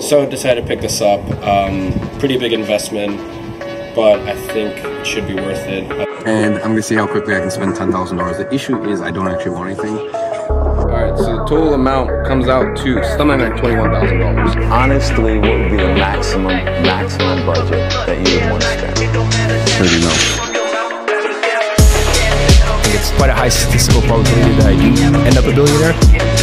So decided to pick this up. Um, pretty big investment, but I think it should be worth it. And I'm gonna see how quickly I can spend ten thousand dollars. The issue is I don't actually want anything. All right, so the total amount comes out to something like twenty-one thousand dollars. Honestly, what would be the maximum, maximum budget that you would want to spend? Thirty mil. It's quite a high statistical probability that I end up a billionaire.